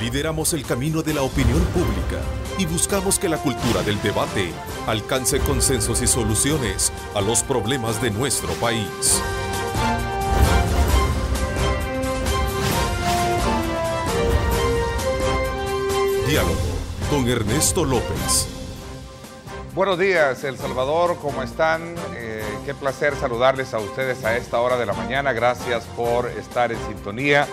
Lideramos el camino de la opinión pública y buscamos que la cultura del debate alcance consensos y soluciones a los problemas de nuestro país. Diálogo con Ernesto López. Buenos días, El Salvador, ¿cómo están? Eh, qué placer saludarles a ustedes a esta hora de la mañana. Gracias por estar en sintonía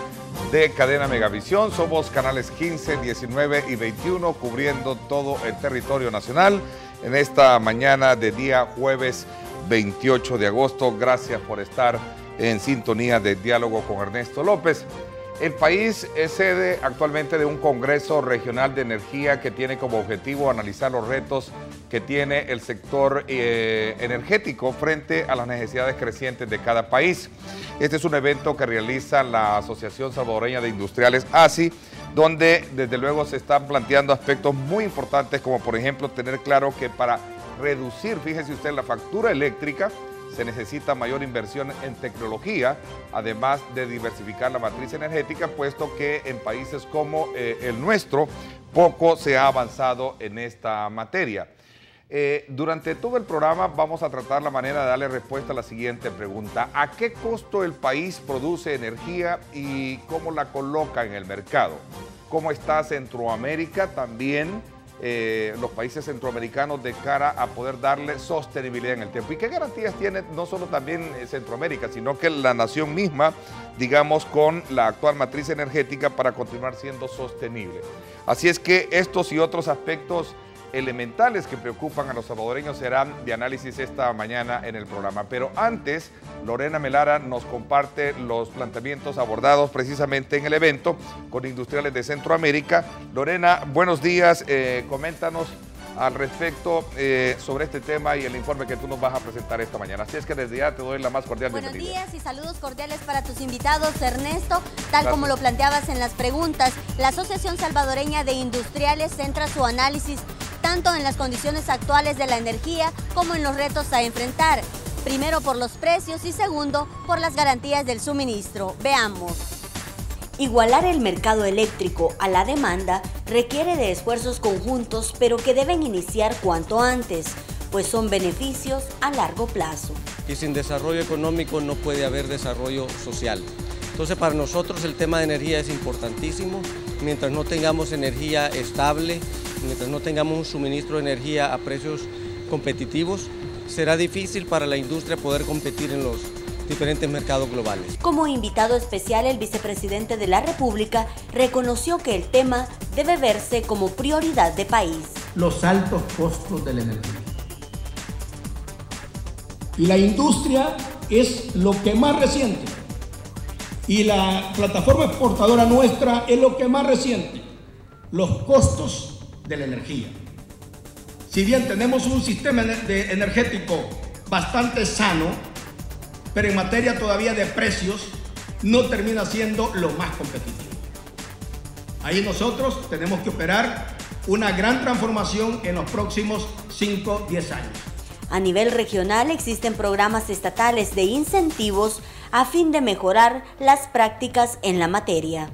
de Cadena Megavisión. Somos canales 15, 19 y 21 cubriendo todo el territorio nacional en esta mañana de día jueves 28 de agosto. Gracias por estar en sintonía de diálogo con Ernesto López. El país es sede actualmente de un Congreso Regional de Energía que tiene como objetivo analizar los retos que tiene el sector eh, energético frente a las necesidades crecientes de cada país. Este es un evento que realiza la Asociación Salvadoreña de Industriales ASI, donde desde luego se están planteando aspectos muy importantes como por ejemplo tener claro que para reducir, fíjese usted, la factura eléctrica, se necesita mayor inversión en tecnología, además de diversificar la matriz energética, puesto que en países como eh, el nuestro poco se ha avanzado en esta materia. Eh, durante todo el programa vamos a tratar la manera de darle respuesta a la siguiente pregunta. ¿A qué costo el país produce energía y cómo la coloca en el mercado? ¿Cómo está Centroamérica también? Eh, los países centroamericanos de cara a poder darle sostenibilidad en el tiempo. ¿Y qué garantías tiene no solo también eh, Centroamérica, sino que la nación misma, digamos, con la actual matriz energética para continuar siendo sostenible? Así es que estos y otros aspectos elementales que preocupan a los salvadoreños serán de análisis esta mañana en el programa. Pero antes, Lorena Melara nos comparte los planteamientos abordados precisamente en el evento con industriales de Centroamérica. Lorena, buenos días, eh, coméntanos al respecto eh, sobre este tema y el informe que tú nos vas a presentar esta mañana. Así es que desde ya te doy la más cordial Buenos días y saludos cordiales para tus invitados, Ernesto. Tal como lo planteabas en las preguntas, la Asociación Salvadoreña de Industriales centra su análisis tanto en las condiciones actuales de la energía como en los retos a enfrentar. Primero por los precios y segundo por las garantías del suministro. Veamos. Igualar el mercado eléctrico a la demanda requiere de esfuerzos conjuntos, pero que deben iniciar cuanto antes, pues son beneficios a largo plazo. Y sin desarrollo económico no puede haber desarrollo social. Entonces para nosotros el tema de energía es importantísimo. Mientras no tengamos energía estable, mientras no tengamos un suministro de energía a precios competitivos, será difícil para la industria poder competir en los diferentes mercados globales. Como invitado especial, el vicepresidente de la República reconoció que el tema debe verse como prioridad de país. Los altos costos de la energía. Y la industria es lo que más reciente. Y la plataforma exportadora nuestra es lo que más reciente. Los costos de la energía. Si bien tenemos un sistema energético bastante sano, pero en materia todavía de precios no termina siendo lo más competitivo. Ahí nosotros tenemos que operar una gran transformación en los próximos 5, 10 años. A nivel regional existen programas estatales de incentivos a fin de mejorar las prácticas en la materia.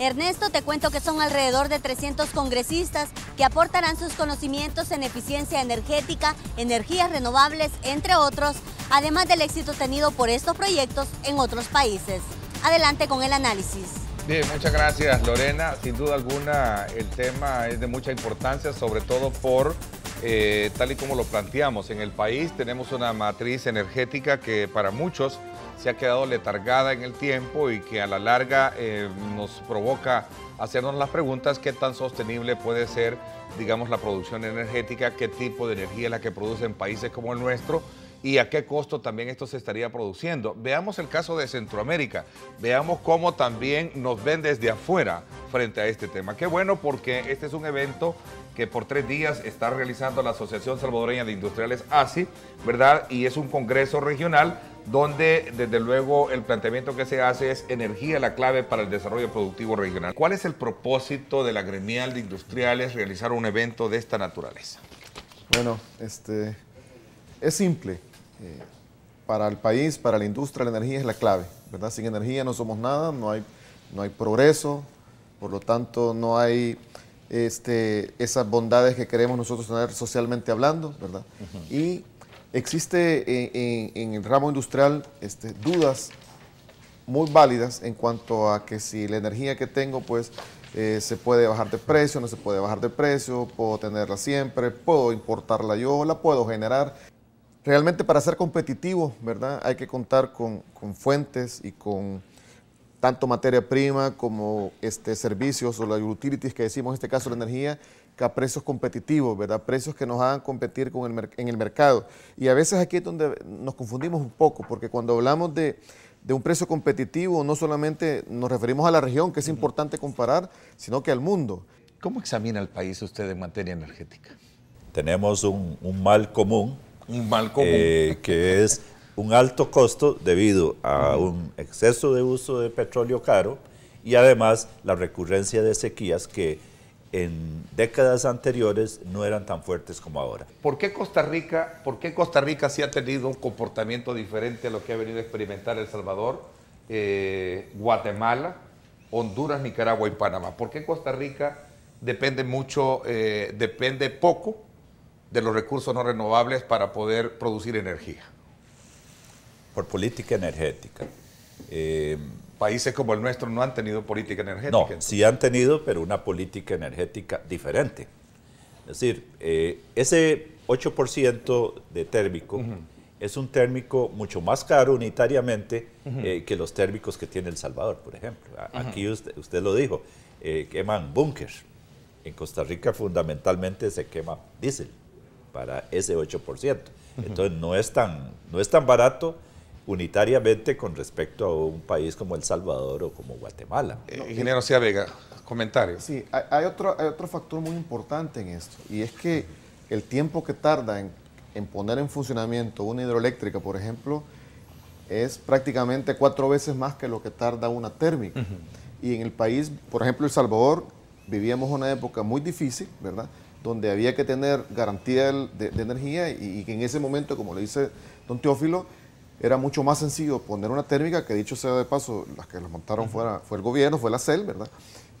Ernesto, te cuento que son alrededor de 300 congresistas que aportarán sus conocimientos en eficiencia energética, energías renovables, entre otros, además del éxito tenido por estos proyectos en otros países. Adelante con el análisis. Bien, muchas gracias Lorena. Sin duda alguna el tema es de mucha importancia, sobre todo por, eh, tal y como lo planteamos, en el país tenemos una matriz energética que para muchos se ha quedado letargada en el tiempo y que a la larga eh, nos provoca hacernos las preguntas qué tan sostenible puede ser, digamos, la producción energética, qué tipo de energía es la que produce en países como el nuestro y a qué costo también esto se estaría produciendo. Veamos el caso de Centroamérica, veamos cómo también nos ven desde afuera frente a este tema. Qué bueno porque este es un evento que por tres días está realizando la Asociación Salvadoreña de Industriales ASI, ¿verdad? Y es un congreso regional donde desde luego el planteamiento que se hace es energía la clave para el desarrollo productivo regional. ¿Cuál es el propósito de la gremial de industriales realizar un evento de esta naturaleza? Bueno, este, es simple. Eh, para el país, para la industria, la energía es la clave, ¿verdad? Sin energía no somos nada, no hay, no hay progreso, por lo tanto no hay este, esas bondades que queremos nosotros tener socialmente hablando, ¿verdad? Y existe en, el ramo industrial este, dudas muy válidas en cuanto a que si la energía que tengo, pues eh, se puede bajar de precio, no se puede bajar de precio, puedo tenerla siempre, puedo importarla yo, la puedo generar. Realmente para ser competitivo, ¿verdad? Hay que contar con, con fuentes y con tanto materia prima como este, servicios o las utilities que decimos en este caso la energía, que a precios competitivos, ¿verdad? Precios que nos hagan competir con el, en el mercado. Y a veces aquí es donde nos confundimos un poco, porque cuando hablamos de, de un precio competitivo, no solamente nos referimos a la región, que es importante comparar, sino que al mundo. ¿Cómo examina el país usted en materia energética? Tenemos un, un mal común. Un mal común. Eh, que es un alto costo debido a un exceso de uso de petróleo caro y además la recurrencia de sequías que en décadas anteriores no eran tan fuertes como ahora. ¿Por qué Costa Rica, por qué Costa Rica sí ha tenido un comportamiento diferente a lo que ha venido a experimentar El Salvador, eh, Guatemala, Honduras, Nicaragua y Panamá? ¿Por qué Costa Rica depende mucho, eh, depende poco de los recursos no renovables para poder producir energía? por política energética. Eh, Países como el nuestro no han tenido política energética. No, sí han tenido, pero una política energética diferente. Es decir, eh, ese 8% de térmico es un térmico mucho más caro unitariamente eh, que los térmicos que tiene El Salvador, por ejemplo. Aquí usted, usted, lo dijo, queman búnkers. En Costa Rica fundamentalmente se quema diésel para ese 8%. Entonces no es tan, no es tan barato unitariamente con respecto a un país como El Salvador o como Guatemala. Eh, ingeniero Cia Vega, comentario. Sí, hay, otro, hay otro factor muy importante en esto, y es que el tiempo que tarda en, poner en funcionamiento una hidroeléctrica, por ejemplo, es prácticamente cuatro veces más que lo que tarda una térmica. Y en el país, por ejemplo, El Salvador, vivíamos una época muy difícil, ¿verdad? Donde había que tener garantía de, energía y, y, que en ese momento, como le dice don Teófilo, era mucho más sencillo poner una térmica, que dicho sea de paso, las que la montaron fuera, fue el gobierno, fue la CEL, ¿verdad?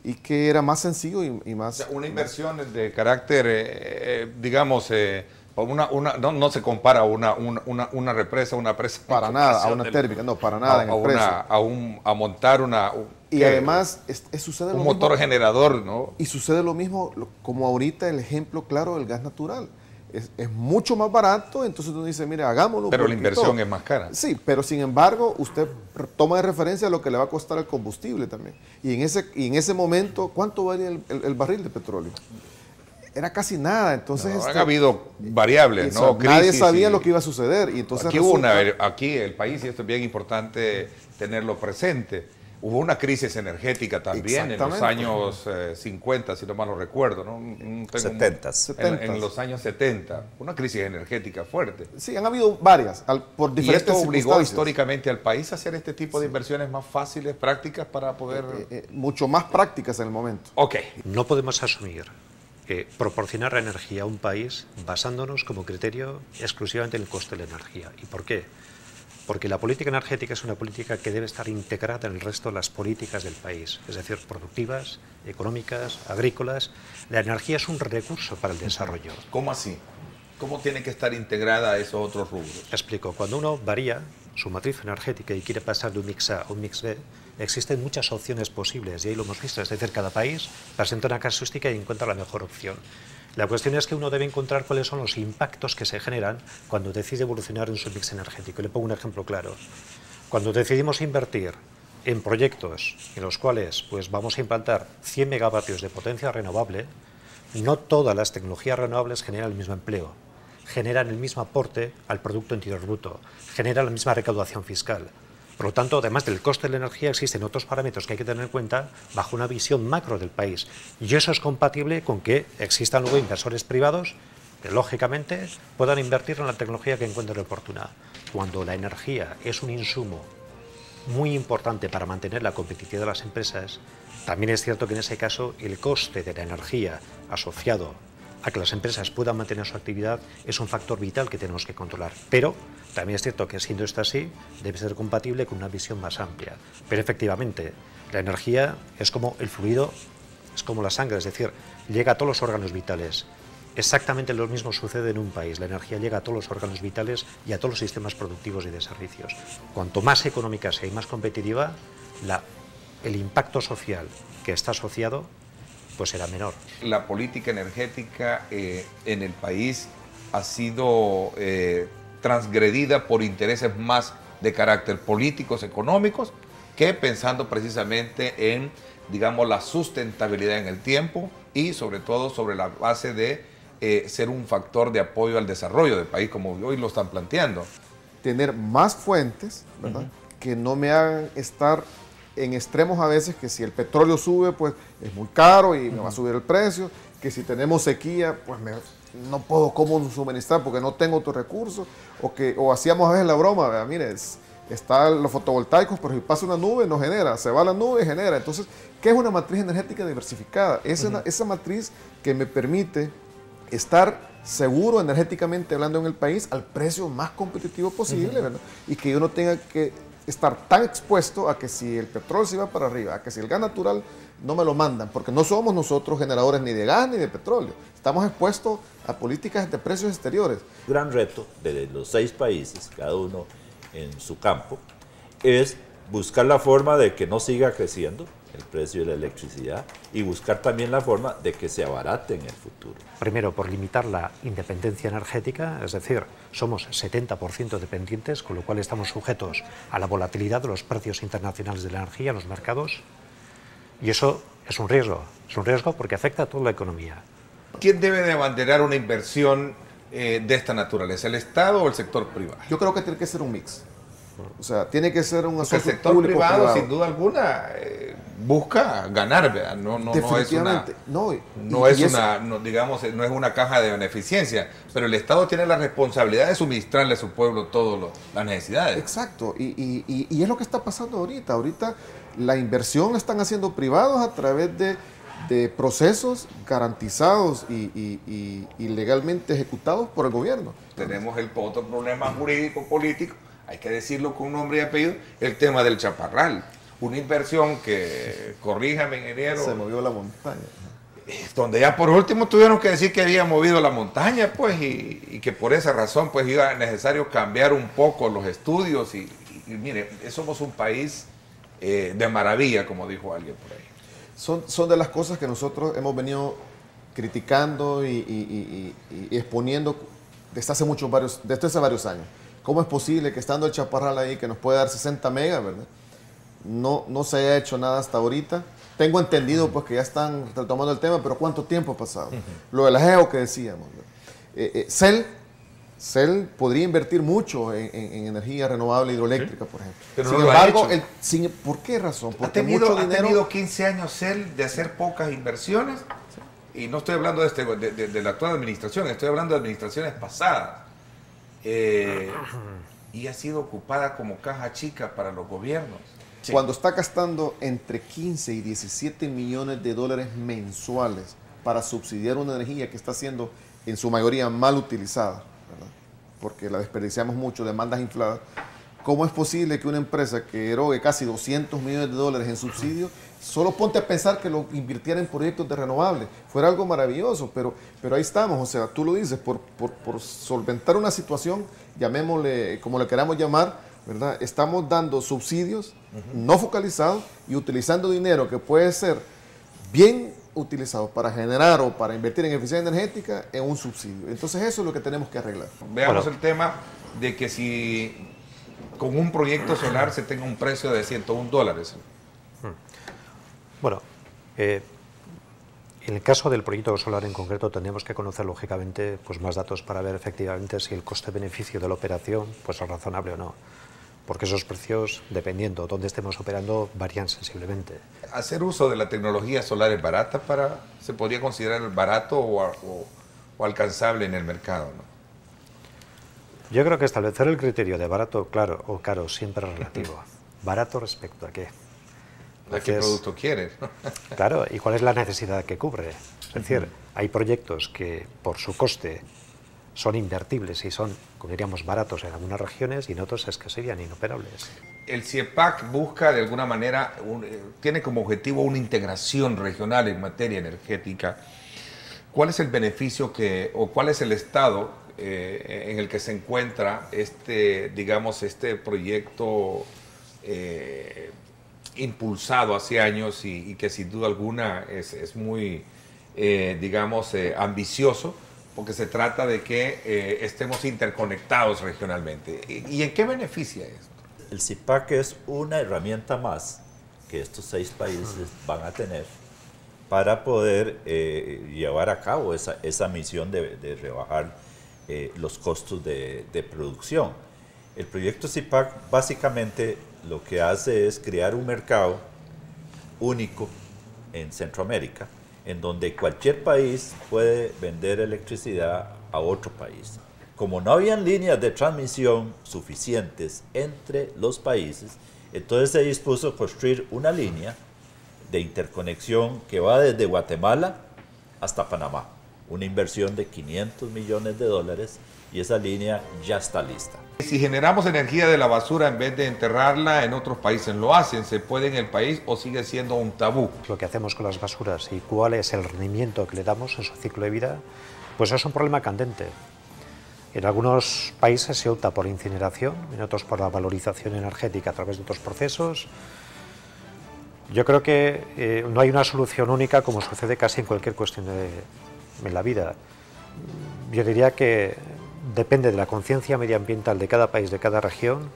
Y que era más sencillo y, más... una inversión de carácter, eh, eh, digamos, eh, una, una, no, no, se compara a una, una, una, represa, una presa. Para nada, a una térmica, no, para nada. A, en el a, a, un, a montar una... y además es, sucede un motor generador, ¿no? Y sucede lo mismo, como ahorita el ejemplo claro del gas natural es, mucho más barato, entonces uno dice, mire, hagámoslo. Pero la inversión es más cara. Sí, pero sin embargo, usted toma de referencia lo que le va a costar el combustible también. Y en ese, y en ese momento, ¿cuánto valía el, barril de petróleo? Era casi nada, entonces... No, han este, habido variables, ¿no? nadie sabía lo que iba a suceder. Y entonces aquí, una, aquí el país, y esto es bien importante tenerlo presente, Hubo una crisis energética también en los años 50, eh, si no mal lo recuerdo, ¿no? 70. En, los años 70, una crisis energética fuerte. Sí, han habido varias, por diferentes ¿Y esto obligó históricamente al país a hacer este tipo de inversiones más fáciles, prácticas para poder... Eh, eh, mucho más prácticas en el momento. Ok. No podemos asumir que proporcionar la energía a un país basándonos como criterio exclusivamente en el coste de la energía. ¿Y por qué? porque la política energética es una política que debe estar integrada en el resto de las políticas del país, es decir, productivas, económicas, agrícolas. La energía es un recurso para el desarrollo. ¿Cómo así? ¿Cómo tiene que estar integrada a esos otros rubros? Explico. Cuando uno varía su matriz energética y quiere pasar de un mix A a un mix B, existen muchas opciones posibles y ahí lo hemos visto. Es decir, cada país presenta una casuística y encuentra la mejor opción. La cuestión es que uno debe encontrar cuáles son los impactos que se generan cuando decide evolucionar en su mix energético. le pongo un ejemplo claro. Cuando decidimos invertir en proyectos en los cuales pues, vamos a implantar 100 megavatios de potencia renovable, no todas las tecnologías renovables generan el mismo empleo, generan el mismo aporte al Producto Interior Bruto, generan la misma recaudación fiscal. Por lo tanto, además del coste de la energía, existen otros parámetros que hay que tener en cuenta bajo una visión macro del país. Y eso es compatible con que existan luego inversores privados que, lógicamente, puedan invertir en la tecnología que encuentren oportuna. Cuando la energía es un insumo muy importante para mantener la competitividad de las empresas, también es cierto que en ese caso el coste de la energía asociado a que las empresas puedan mantener su actividad es un factor vital que tenemos que controlar. Pero también es cierto que siendo esto así, debe ser compatible con una visión más amplia. Pero efectivamente, la energía es como el fluido es como la sangre, es decir, llega a todos los órganos vitales. Exactamente lo mismo sucede en un país. La energía llega a todos los órganos vitales y a todos los sistemas productivos y de servicios. Cuanto más económica sea y más competitiva, el impacto social que está asociado pues será menor. La política energética eh, en el país ha sido eh, transgredida por intereses más de carácter políticos, económicos, que pensando precisamente en, digamos, la sustentabilidad en el tiempo y sobre todo sobre la base de eh, ser un factor de apoyo al desarrollo del país, como hoy lo están planteando. Tener más fuentes, ¿verdad? Que no me hagan estar en extremos a veces, que si el petróleo sube, pues es muy caro y me va a subir el precio, que si tenemos sequía, pues no puedo cómo suministrar porque no tengo otros recursos, o que o hacíamos a veces la broma, ¿verdad? mire, están los fotovoltaicos, pero si pasa una nube no genera, se va la nube genera. Entonces, ¿qué es una matriz energética diversificada? Es esa matriz que me permite estar seguro energéticamente hablando en el país al precio más competitivo posible, ¿verdad? Y que yo no tenga que estar tan expuesto a que si el petróleo se va para arriba, a que si el gas natural no me lo mandan, porque no somos nosotros generadores ni de gas ni de petróleo. Estamos expuestos a políticas de precios exteriores. Gran reto de los seis países, cada uno en su campo, es buscar la forma de que no siga creciendo, el precio de la electricidad y buscar también la forma de que se abarate en el futuro. Primero, por limitar la independencia energética, es decir, somos 70% dependientes, con lo cual estamos sujetos a la volatilidad de los precios internacionales de la energía en los mercados, y eso es un riesgo, es un riesgo porque afecta a toda la economía. ¿Quién debe de abanderar una inversión eh, de esta naturaleza, el Estado o el sector privado? Yo creo que tiene que ser un mix. O sea, tiene que ser un asunto El sector privado, sin duda alguna, eh, busca ganar, ¿verdad? No, no, no es una, no, no es una, digamos, no es una caja de beneficencia, pero el Estado tiene la responsabilidad de suministrarle a su pueblo todas las necesidades. Exacto, y, y, y, es lo que está pasando ahorita. Ahorita la inversión la están haciendo privados a través de, de procesos garantizados y, legalmente ejecutados por el gobierno. Tenemos el otro problema jurídico político hay que decirlo con nombre y apellido, el tema del chaparral. Una inversión que, corríjame ingeniero. Se movió la montaña. Donde ya por último tuvieron que decir que había movido la montaña, pues, y, que por esa razón, pues, iba necesario cambiar un poco los estudios. Y, mire, somos un país eh, de maravilla, como dijo alguien por ahí. Son, son de las cosas que nosotros hemos venido criticando y, exponiendo desde hace muchos varios, desde hace varios años. ¿Cómo es posible que estando el chaparral ahí, que nos puede dar 60 megas, ¿verdad? No, no se haya hecho nada hasta ahorita. Tengo entendido pues que ya están retomando el tema, pero ¿cuánto tiempo ha pasado? Lo de la geo que decíamos. Eh, eh, Cell, Cell podría invertir mucho en, energía renovable hidroeléctrica, por ejemplo. Pero sin embargo, ¿por qué razón? Porque ha tenido, ha tenido 15 años Cell de hacer pocas inversiones. Y no estoy hablando de, este, de la actual administración, estoy hablando de administraciones pasadas eh, y ha sido ocupada como caja chica para los gobiernos. Cuando está gastando entre 15 y 17 millones de dólares mensuales para subsidiar una energía que está siendo en su mayoría mal utilizada, porque la desperdiciamos mucho, demandas infladas, ¿cómo es posible que una empresa que erogue casi 200 millones de dólares en subsidios Solo ponte a pensar que lo invirtiera en proyectos de renovables. Fuera algo maravilloso, pero, pero ahí estamos. O sea, tú lo dices, por, solventar una situación, llamémosle como le queramos llamar, ¿verdad? Estamos dando subsidios no focalizados y utilizando dinero que puede ser bien utilizado para generar o para invertir en eficiencia energética en un subsidio. Entonces eso es lo que tenemos que arreglar. Veamos el tema de que si con un proyecto solar se tenga un precio de 101 dólares. Bueno, eh, en el caso del proyecto solar en concreto tendríamos que conocer lógicamente pues, más datos para ver efectivamente si el coste-beneficio de la operación pues, es razonable o no. Porque esos precios, dependiendo de dónde estemos operando, varían sensiblemente. ¿Hacer uso de la tecnología solar es barata para, se podría considerar barato o, alcanzable en el mercado? Yo creo que establecer el criterio de barato, claro, o caro siempre es relativo. ¿Barato respecto a qué? ¿A qué producto quieres? claro, ¿y cuál es la necesidad que cubre? Es decir, hay proyectos que por su coste son invertibles y son, como diríamos, baratos en algunas regiones y en otras es que serían inoperables. El CIEPAC busca de alguna manera, eh, tiene como objetivo una integración regional en materia energética. ¿Cuál es el beneficio que, o cuál es el estado eh, en el que se encuentra este, digamos, este proyecto eh, impulsado hace años y, que sin duda alguna es, muy, digamos, ambicioso? Porque se trata de que eh, estemos interconectados regionalmente. ¿Y, en qué beneficia esto? El CIPAC es una herramienta más que estos seis países van a tener para poder eh, llevar a cabo esa, esa misión de, rebajar eh, los costos de, de, producción. El proyecto CIPAC básicamente lo que hace es crear un mercado único en Centroamérica en donde cualquier país puede vender electricidad a otro país. Como no habían líneas de transmisión suficientes entre los países, entonces se dispuso a construir una línea de interconexión que va desde Guatemala hasta Panamá, una inversión de 500 millones de dólares y esa línea ya está lista. Si generamos energía de la basura en vez de enterrarla en otros países, ¿lo hacen? ¿Se puede en el país o sigue siendo un tabú? Lo que hacemos con las basuras y cuál es el rendimiento que le damos en su ciclo de vida, pues es un problema candente. En algunos países se opta por incineración, en otros por la valorización energética a través de otros procesos. Yo creo que eh, no hay una solución única como sucede casi en cualquier cuestión de, en la vida. Yo diría que depende de la conciencia medioambiental de cada país, de cada región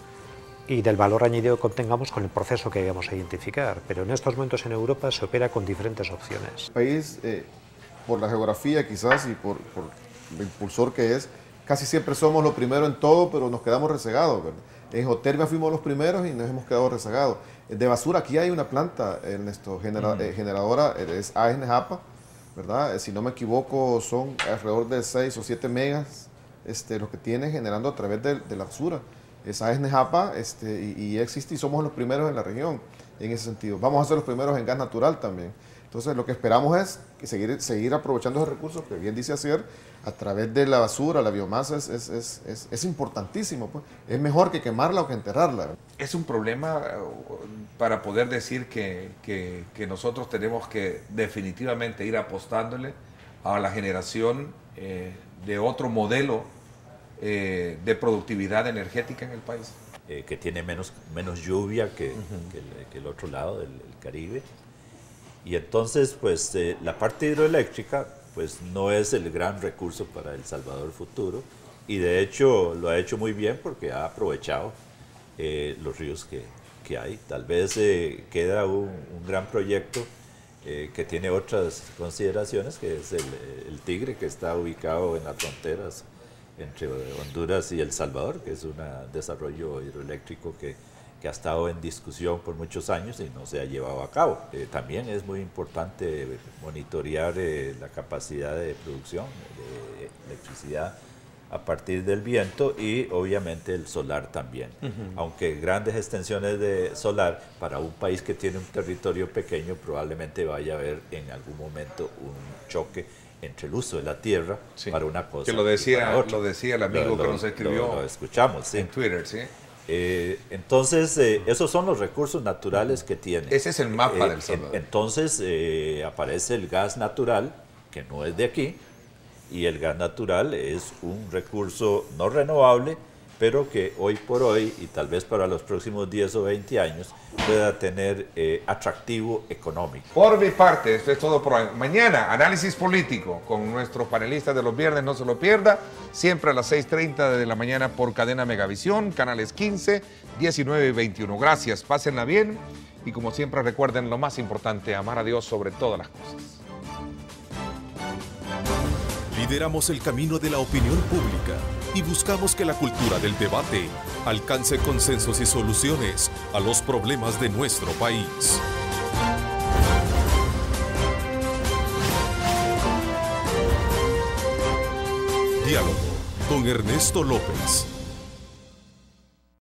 y del valor añadido que obtengamos con el proceso que vayamos a identificar. Pero en estos momentos en Europa se opera con diferentes opciones. El país, eh, por la geografía quizás y por, el impulsor que es, casi siempre somos los primeros en todo, pero nos quedamos rezagados. En Jotermia fuimos los primeros y nos hemos quedado rezagados. De basura, aquí hay una planta, Ernesto, genera, mm. eh, generadora, es AESN Japa, ¿verdad? Si no me equivoco, son alrededor de 6 o 7 megas este, lo que tiene generando a través de, la basura. Esa es Nejapa este, y, existe y somos los primeros en la región en ese sentido. Vamos a ser los primeros en gas natural también. Entonces lo que esperamos es seguir, seguir aprovechando esos recursos que bien dice hacer a través de la basura, la biomasa es, es, es, es importantísimo. Pues. Es mejor que quemarla o que enterrarla. Es un problema uh, para poder decir que, que, que nosotros tenemos que definitivamente ir apostándole a la generación eh, de otro modelo eh, de productividad energética en el país. Eh, que tiene menos, menos lluvia que, el, otro lado del Caribe. Y entonces, pues eh, la parte hidroeléctrica pues no es el gran recurso para El Salvador futuro y de hecho lo ha hecho muy bien porque ha aprovechado los ríos que, que, hay. Tal vez queda un, gran proyecto que tiene otras consideraciones, que es el, el, Tigre, que está ubicado en las fronteras entre Honduras y El Salvador, que es un desarrollo hidroeléctrico que, que, ha estado en discusión por muchos años y no se ha llevado a cabo. Eh, también es muy importante monitorear eh, la capacidad de producción de electricidad a partir del viento y obviamente el solar también. Aunque grandes extensiones de solar para un país que tiene un territorio pequeño probablemente vaya a haber en algún momento un choque entre el uso de la tierra para una cosa. Que lo decía, lo decía el amigo que nos escribió. Lo, escuchamos, En Twitter, sí. Eh, entonces, eh, esos son los recursos naturales que tiene. Ese es el mapa eh, del Salvador. entonces aparece el gas natural, que no es de aquí, y el gas natural es un recurso no renovable, pero que hoy por hoy y tal vez para los próximos 10 o 20 años pueda tener eh, atractivo económico. Por mi parte, esto es todo por hoy. Mañana, análisis político con nuestros panelistas de los viernes, no se lo pierda, siempre a las 6.30 de la mañana por cadena Megavisión, canales 15, 19 y 21. Gracias, pásenla bien y como siempre recuerden lo más importante, amar a Dios sobre todas las cosas. Lideramos el camino de la opinión pública y buscamos que la cultura del debate alcance consensos y soluciones a los problemas de nuestro país. Diálogo con Ernesto López.